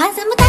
啊咱们